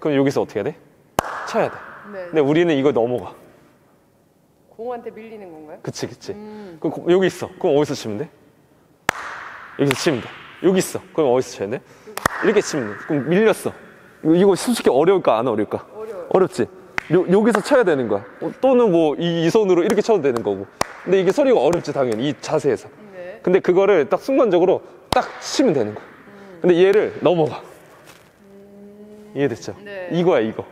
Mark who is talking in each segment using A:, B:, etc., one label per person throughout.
A: 그럼 여기서 어떻게 해야 돼? 쳐야 돼.
B: 네.
A: 근데 우리는 이거 넘어가.
B: 공한테 밀리는 건가요?
A: 그치, 그치.
B: 음.
A: 그럼 고- 여기 있어. 그럼 어디서 치면 돼? 여기서 치면 돼. 여기 있어. 그럼 어디서 쳐야 돼? 이렇게 치면 돼. 그럼 밀렸어. 이거- 이거 솔직히 어려울까, 안 어려울까?
B: 어려워요.
A: 어렵지? 요, 여기서 쳐야 되는 거야. 어, 또는 뭐, 이, 이 손으로 이렇게 쳐도 되는 거고. 근데 이게 소리가 어렵지, 당연히. 이 자세에서.
B: 네.
A: 근데 그거를 딱 순간적으로 딱 치면 되는 거야. 근데 얘를 넘어가. 이해됐죠?
B: 네.
A: 이거야, 이거.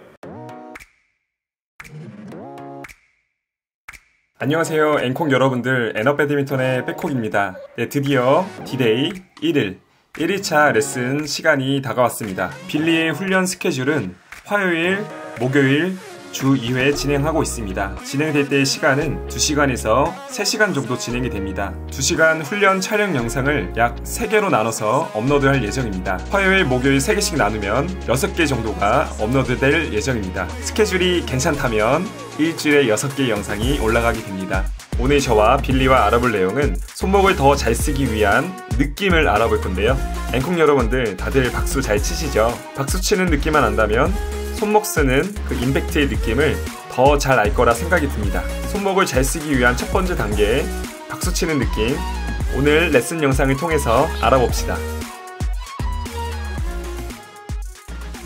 C: 안녕하세요 앵콕 여러분들 에너 배드민턴의 백콕입니다 네, 드디어 디데이 1일 1일차 레슨 시간이 다가왔습니다 빌리의 훈련 스케줄은 화요일, 목요일 주 2회 진행하고 있습니다. 진행될 때의 시간은 2시간에서 3시간 정도 진행이 됩니다. 2시간 훈련 촬영 영상을 약 3개로 나눠서 업로드할 예정입니다. 화요일, 목요일 3개씩 나누면 6개 정도가 업로드될 예정입니다. 스케줄이 괜찮다면 일주일에 6개 영상이 올라가게 됩니다. 오늘 저와 빌리와 알아볼 내용은 손목을 더 잘 쓰기 위한 느낌을 알아볼 건데요. 앵콩 여러분들 다들 박수 잘 치시죠? 박수 치는 느낌만 안다면 손목 쓰는 그 임팩트의 느낌을 더 잘 알 거라 생각이 듭니다. 손목을 잘 쓰기 위한 첫 번째 단계, 박수 치는 느낌. 오늘 레슨 영상을 통해서 알아봅시다.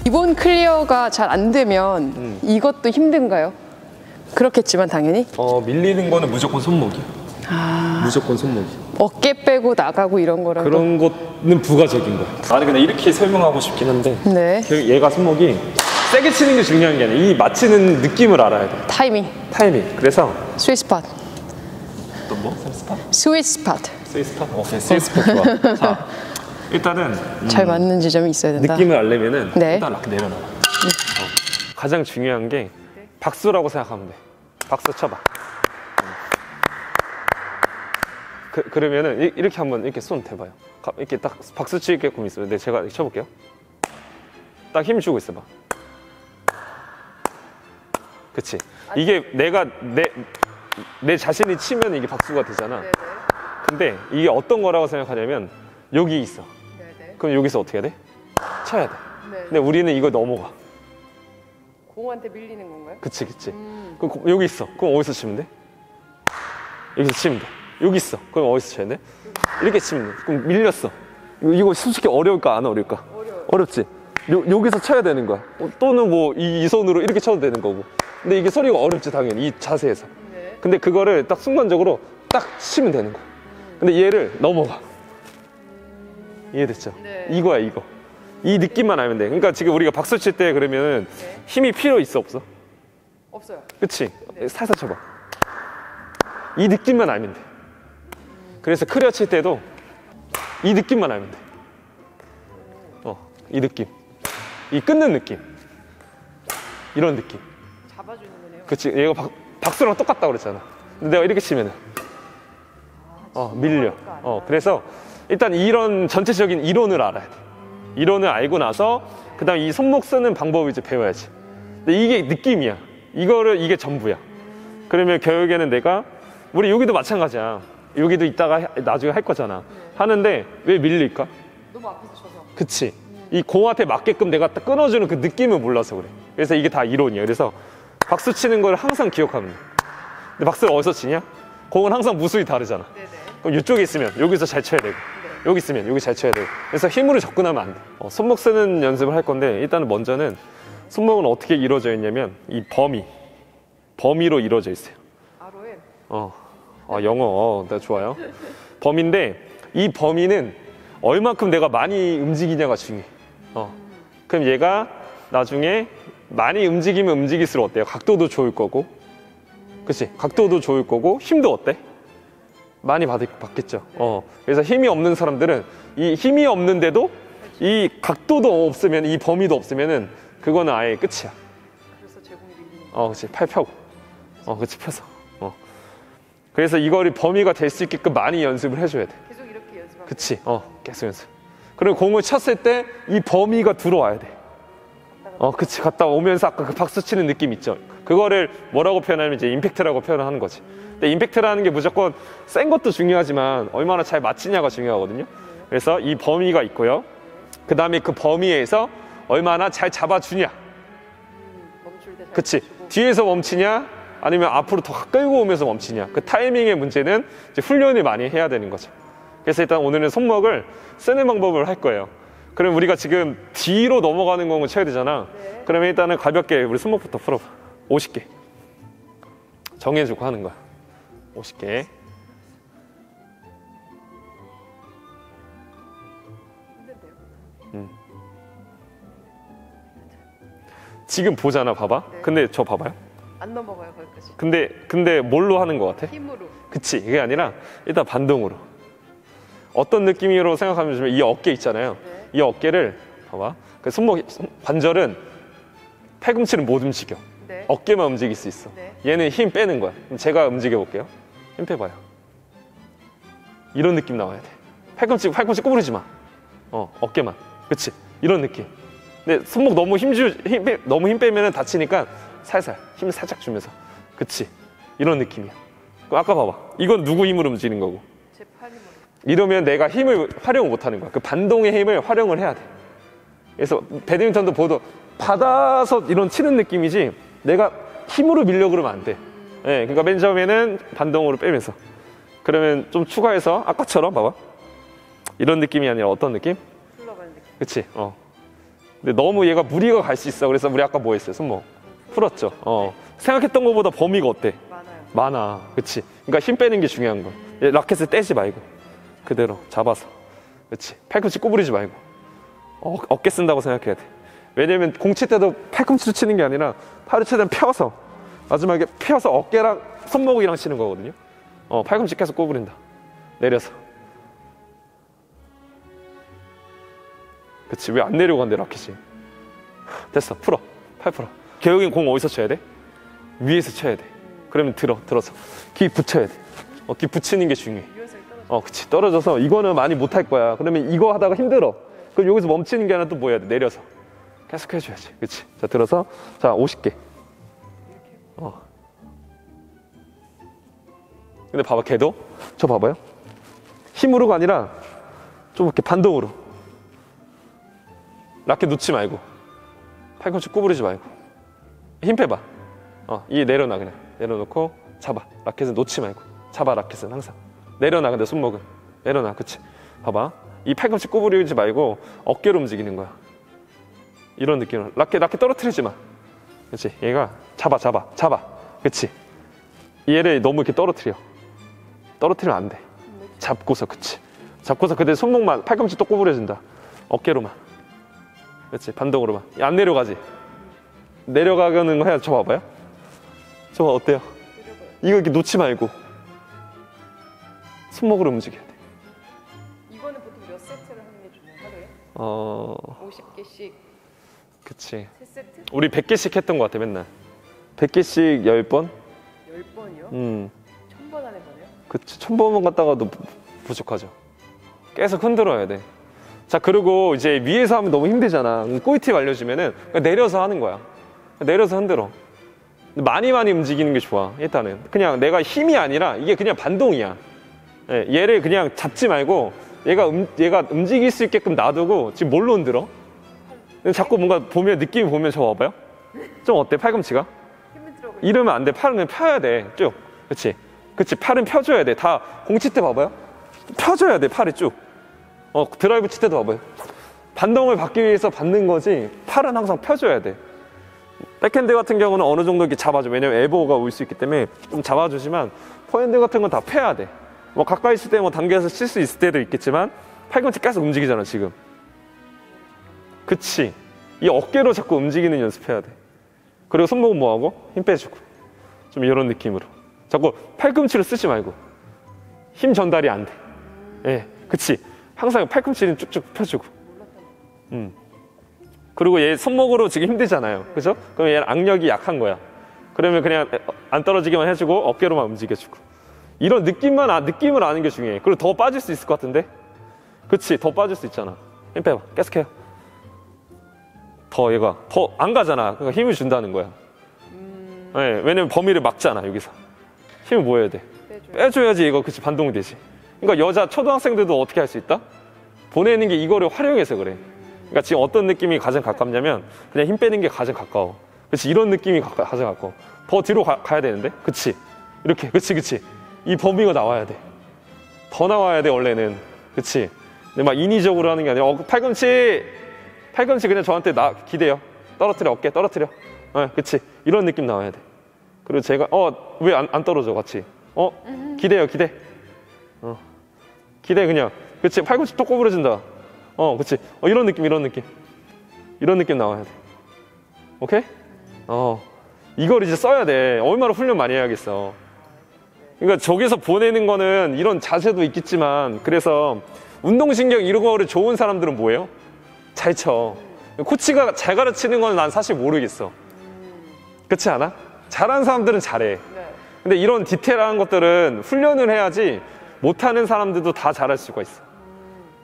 B: 기본 클리어가 잘 안 되면
A: 음.
B: 이것도 힘든가요? 그렇겠지만 당연히
A: 어, 밀리는 거는 무조건 손목이야. 무조건 손목이.
B: 어깨 빼고 나가고 이런 거랑
A: 그런 것은 부가적인 거야. 나는 근데 이렇게 설명하고 싶긴 한데. 네그 얘가 손목이 세게 치는 게 중요한 게 아니라 이 맞히는 느낌을 알아야 돼.
B: 타이밍
A: 타이밍. 그래서
B: sweet spot
A: 또 뭐? sweet spot sweet spot? 오케이, sweet spot 좋아. 자, 일단은
B: 잘 맞는 지점이 있어야 된다
A: 느낌을 알려면은
B: 네.
A: 일단 이렇게 내려놔. 어. 가장 중요한 게 박수라고 생각하면 돼. 박수 쳐봐. 음. 그, 그러면은 이- 이렇게 한번 이렇게 손 대봐요. 가- 이렇게 딱 박수 치게끔 있어요. 네, 제가 이렇게 쳐볼게요. 딱 힘 주고 있어봐. 그치. 이게 내가 내, 내 자신이 치면 이게 박수가 되잖아.
B: 네네
A: 근데 이게 어떤 거라고 생각하냐면 여기 있어.
B: 네네
A: 그럼 여기서 어떻게 해야 돼? 쳐야 돼.
B: 네.
A: 근데 우리는 이거 넘어가.
B: 공한테 밀리는 건가요?
A: 그치, 그치.
B: 음.
A: 그럼 고- 여기 있어. 그럼 어디서 치면 돼? 여기서 치면 돼. 여기 있어. 그럼 어디서 쳐야 돼? 이렇게 치면 돼. 그럼 밀렸어. 이거, 이거 솔직히 어려울까, 안 어려울까?
B: 어려워요.
A: 어렵지? 요, 여기서 쳐야 되는 거야. 어, 또는 뭐, 이, 이 손으로 이렇게 쳐도 되는 거고. 근데 이게 소리가 어렵지, 당연히. 이 자세에서.
B: 네.
A: 근데 그거를 딱 순간적으로 딱 치면 되는 거야. 근데 얘를 넘어가. 이해됐죠?
B: 네.
A: 이거야, 이거. 이 느낌만 알면 돼. 그러니까 지금 우리가 박수 칠 때 그러면
B: 네.
A: 힘이 필요 있어, 없어?
B: 없어요
A: 그치? 살살 쳐봐. 이 느낌만 알면 돼. 그래서 크리어 칠 때도 이 느낌만 알면 돼. 어, 이 느낌. 이 끊는 느낌. 이런 느낌.
B: 잡아주는 거네요
A: 그치? 얘가 박, 박수랑 똑같다고 그랬잖아. 근데 내가 이렇게 치면은 어, 밀려. 어, 그래서 일단 이런 전체적인 이론을 알아야 돼. 이론을 알고 나서 그 다음 이 손목 쓰는 방법을 이제 배워야지. 근데 이게 느낌이야. 이거를 이게 전부야. 그러면 결국에는 내가 우리 여기도 마찬가지야. 여기도 이따가 해- 나중에 할 거잖아. 하는데 왜 밀릴까?
B: 너무 앞에서 쳐서
A: 그치. 이 공한테 맞게끔 내가 딱 끊어주는 그 느낌을 몰라서 그래. 그래서 이게 다 이론이야. 그래서 박수 치는 걸 항상 기억하면 돼. 근데 박수를 어디서 치냐? 공은 항상 무술이 다르잖아.
B: 네네
A: 그럼 이쪽에 있으면 여기서 잘 쳐야 되고 여기 있으면 여기 잘 쳐야 되고 그래서 힘으로 접근하면 안 돼. 어, 손목 쓰는 연습을 할 건데 일단은 먼저는 손목은 어떻게 이루어져 있냐면 이 범위 범위로 이루어져 있어요.
B: ROM
A: 어, 아, 영어, 어, 나 좋아요. 범위인데 이 범위는 얼만큼 내가 많이 움직이냐가 중요해. 어. 그럼 얘가 나중에 많이 움직이면 움직일수록 어때요? 각도도 좋을 거고, 그치? 각도도 좋을 거고, 힘도 어때? 많이 받, 받겠죠. 어. 그래서 힘이 없는 사람들은 이 힘이 없는데도 이 각도도 없으면, 이 범위도 없으면은 그거는 아예 끝이야.
B: 그래서 제공이
A: 어, 그치. 팔 펴고. 어, 그치. 펴서. 어. 그래서 이거를 범위가 될 수 있게끔 많이 연습을 해줘야 돼.
B: 계속 이렇게 연습하면
A: 그치. 어, 계속 연습. 그리고 공을 쳤을 때 이 범위가 들어와야 돼. 어, 그치. 갔다 오면서 아까 그 박수 치는 느낌 있죠. 그거를 뭐라고 표현하면 이제 임팩트라고 표현을 하는 거지. 근데 임팩트라는 게 무조건 센 것도 중요하지만 얼마나 잘 맞히냐가 중요하거든요. 그래서 이 범위가 있고요. 그 다음에 그 범위에서 얼마나 잘 잡아주냐.
B: 잘
A: 그치. 뒤에서 멈추냐? 아니면 앞으로 더 끌고 오면서 멈추냐? 그 타이밍의 문제는 훈련을 많이 해야 되는 거죠. 그래서 일단 오늘은 손목을 쓰는 방법을 할 거예요. 그럼 우리가 지금 뒤로 넘어가는 공을 쳐야 되잖아.
B: 네.
A: 그러면 일단은 가볍게 우리 손목부터 풀어봐. 50개. 정해주고 하는 거야. 50개.
B: 힘든데요.
A: 지금 보잖아, 봐봐.
B: 네.
A: 근데 저 봐봐요.
B: 안 넘어가요 거기까지.
A: 근데 근데 뭘로 하는 것 같아?
B: 힘으로.
A: 그치 이게 아니라 일단 반동으로 어떤 느낌으로 생각하면 이 어깨 있잖아요.
B: 네.
A: 이 어깨를 봐봐. 그 손목 관절은 팔꿈치는 못 움직여.
B: 네.
A: 어깨만 움직일 수 있어.
B: 네.
A: 얘는 힘 빼는 거야. 그럼 제가 움직여 볼게요. 힘 빼봐요. 이런 느낌 나와야 돼. 팔꿈치 팔꿈치 구부리지 마. 어, 어깨만. 그치? 이런 느낌. 근데 손목 너무 힘주 힘 빼, 너무 힘 빼면 다치니까 살살 힘 살짝 주면서. 그치? 이런 느낌이야. 그럼 아까 봐봐. 이건 누구 힘으로 움직이는 거고. 이러면 내가 힘을 활용을 못 하는 거야. 그 반동의 힘을 활용을 해야 돼. 그래서 배드민턴도 보도 받아서 이런 치는 느낌이지 내가 힘으로 밀려 그러면 안 돼. 예, 그러니까 맨 처음에는 반동으로 빼면서 그러면 좀 추가해서 아까처럼 봐봐. 이런 느낌이 아니라 어떤 느낌?
B: 흘러가는 느낌.
A: 그치? 어. 근데 너무 얘가 무리가 갈 수 있어. 그래서 우리 아까 뭐 했어요? 손목. 풀었죠. 어. 생각했던 것보다 범위가 어때?
B: 많아요.
A: 많아. 그치? 그러니까 힘 빼는 게 중요한 거야. 얘 라켓을 떼지 말고. 그대로 잡아서. 그치? 팔꿈치 구부리지 말고. 어, 어깨 쓴다고 생각해야 돼. 왜냐면 공칠 때도 팔꿈치로 치는 게 아니라 팔을 최대한 펴서 마지막에 펴서 어깨랑 손목이랑 치는 거거든요. 어, 팔꿈치 계속 구부린다. 내려서. 그치? 왜 안 내려간대, 라켓이? 됐어. 풀어. 팔 풀어. 개혁인 공 어디서 쳐야 돼? 위에서 쳐야 돼. 그러면 들어, 들어서. 귀 붙여야 돼. 어, 귀 붙이는 게 중요해.
B: 어,
A: 그치. 떨어져서 이거는 많이 못할 거야. 그러면 이거 하다가 힘들어. 그럼 여기서 멈추는 게 아니라 또 뭐 해야 돼? 내려서. 계속 해줘야지. 그치. 자, 들어서. 자, 50개. 어. 근데 봐봐, 걔도. 저 봐봐요. 힘으로가 아니라 좀 이렇게 반동으로. 라켓 놓지 말고. 팔꿈치 구부리지 말고. 힘 빼봐. 어, 이 내려놔, 그냥. 내려놓고 잡아. 라켓은 놓지 말고. 잡아, 라켓은 항상. 내려놔, 근데 손목은. 내려놔, 그치. 봐봐. 이 팔꿈치 구부리지 말고 어깨로 움직이는 거야. 이런 느낌으로. 라켓, 라켓 떨어뜨리지 마. 그치. 얘가 잡아, 잡아, 잡아. 그치. 얘를 너무 이렇게 떨어뜨려. 떨어뜨리면 안 돼. 잡고서, 그치. 잡고서 그대 손목만, 팔꿈치 또 구부려진다. 어깨로만. 그치. 반동으로만. 안 내려가지. 내려가는 거 해야 저 봐봐요. 저 어때요?
B: 내려가요.
A: 이거 이렇게 놓지 말고 손목으로 움직여야 돼.
B: 이거는 보통 몇 세트를 하는 게 좋나요? 하루에?
A: 어,
B: 50개씩
A: 그치.
B: 3세트?
A: 우리 100개씩 했던 것 같아, 맨날. 100개씩 10번?
B: 10번이요?
A: 음,
B: 1000번 안에 보네요.
A: 그치. 천 번만 갔다가도 부- 부족하죠. 계속 흔들어야 돼. 자, 그리고 이제 위에서 하면 너무 힘들잖아. 그럼 꿀팁 알려주면은 그냥 내려서 하는 거야. 내려서 흔들어. 많이 많이 움직이는 게 좋아, 일단은. 그냥 내가 힘이 아니라 이게 그냥 반동이야. 예, 얘를 그냥 잡지 말고 얘가, 음, 얘가 움직일 수 있게끔 놔두고 지금 뭘로 흔들어? 자꾸 뭔가 보면, 느낌이 보면 저 봐봐요? 좀 어때, 팔꿈치가? 이러면 안 돼. 팔은 펴야 돼. 쭉. 그치? 그치. 팔은 펴줘야 돼. 다 공칠 때 봐봐요. 펴줘야 돼. 팔이 쭉. 어, 드라이브 칠 때도 봐봐요. 반동을 받기 위해서 받는 거지. 팔은 항상 펴줘야 돼. 백핸드 같은 경우는 어느 정도 이렇게 잡아줘. 왜냐면 엘보가 올 수 있기 때문에 좀 잡아주지만 포핸드 같은 건 다 펴야 돼. 뭐 가까이 있을 때 뭐 당겨서 칠수 있을 때도 있겠지만 팔꿈치 계속 움직이잖아, 지금. 그치. 이 어깨로 자꾸 움직이는 연습해야 돼. 그리고 손목은 뭐하고? 힘 빼주고. 좀 이런 느낌으로. 자꾸 팔꿈치를 쓰지 말고. 힘 전달이 안 돼. 예, 그치. 항상 팔꿈치는 쭉쭉 펴주고. 음. 그리고 얘 손목으로 지금 힘들잖아요. 그죠? 그럼 얘는 악력이 약한 거야. 그러면 그냥 안 떨어지게만 해주고 어깨로만 움직여주고. 이런 느낌만, 아, 느낌을 아는 게 중요해. 그리고 더 빠질 수 있을 것 같은데? 그치, 더 빠질 수 있잖아. 힘 빼봐. 계속해요. 더 얘가 더 안 가잖아. 그러니까 힘을 준다는 거야. 예, 왜냐면 범위를 막잖아 여기서. 힘을 뭐 해야 돼?
B: 빼줘요.
A: 빼줘야지 이거 그치 반동이 되지. 그러니까 여자 초등학생들도 어떻게 할 수 있다? 보내는 게 이거를 활용해서 그래. 그러니까 지금 어떤 느낌이 가장 가깝냐면 그냥 힘 빼는 게 가장 가까워. 그치 이런 느낌이 가- 가져갖고 더 뒤로 가, 야 되는데 그치 이렇게 그치 그치 이 범위가 나와야 돼 더 나와야 돼 원래는. 그치? 근데 막 인위적으로 하는 게 아니라 어, 팔꿈치! 팔꿈치 그냥 저한테 나 기대요. 떨어뜨려 어깨 떨어뜨려. 어, 그치? 이런 느낌 나와야 돼. 그리고 제가 어 왜 안 안 떨어져 같이? 어? 기대요 기대. 어. 기대 그냥. 그치? 팔꿈치 톡 구부러진다. 어 그치? 어 이런 느낌 이런 느낌. 이런 느낌 나와야 돼. 오케이? 어. 이걸 이제 써야 돼. 얼마나 훈련 많이 해야겠어 그러니까 저기서 보내는 거는 이런 자세도 있겠지만 그래서 운동신경 이런 거를 좋은 사람들은 뭐예요 잘 쳐 코치가 잘 가르치는 건 난 사실 모르겠어 그렇지 않아 잘하는 사람들은 잘해
B: 네.
A: 근데 이런 디테일한 것들은 훈련을 해야지 못하는 사람들도 다 잘할 수가 있어.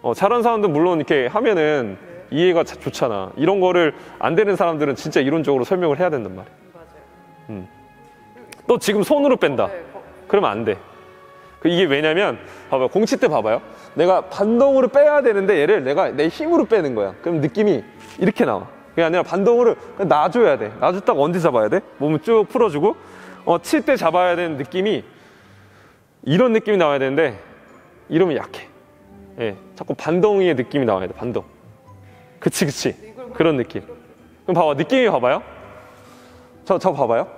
A: 어, 잘하는 사람들 물론 이렇게 하면은 이해가 자- 좋잖아. 이런 거를 안 되는 사람들은 진짜 이론적으로 설명을 해야 된단 말이야.
B: 맞아요.
A: 또 지금 손으로 뺀다.
B: 네, 거-
A: 그러면 안 돼. 그 이게 왜냐면 봐봐요. 공치 때 봐봐요. 내가 반동으로 빼야 되는데 얘를 내가 내 힘으로 빼는 거야. 그럼 느낌이 이렇게 나와. 그게 아니라 반동으로 그냥 놔줘야 돼. 놔줬다가 언제 잡아야 돼? 몸을 쭉 풀어주고 어, 칠 때 잡아야 되는 느낌이 이런 느낌이 나와야 되는데 이러면 약해. 예, 자꾸 반동의 느낌이 나와야 돼. 반동. 그치 그치. 그런 느낌. 그럼 봐봐. 느낌이 봐봐요. 저, 저 봐봐요.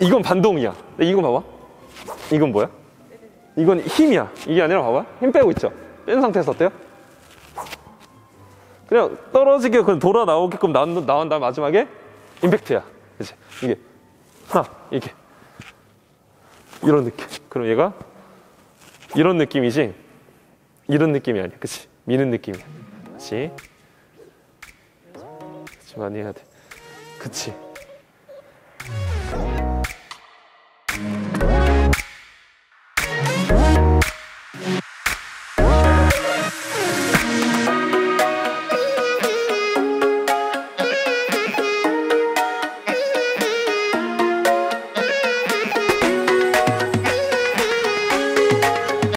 A: 이건 반동이야. 근데 이건 봐봐. 이건 뭐야? 이건 힘이야. 이게 아니라 봐봐. 힘 빼고 있죠. 뺀 상태에서 어때요? 그냥 떨어지게 그냥 돌아 나오게끔 나온, 나온 다음 마지막에 임팩트야. 그치? 이게 하나 이게 이런 느낌. 그럼 얘가 이런 느낌이지 이런 느낌이 아니야. 그치? 미는 느낌이야. 그치? 그치 많이 해야 돼. 그치?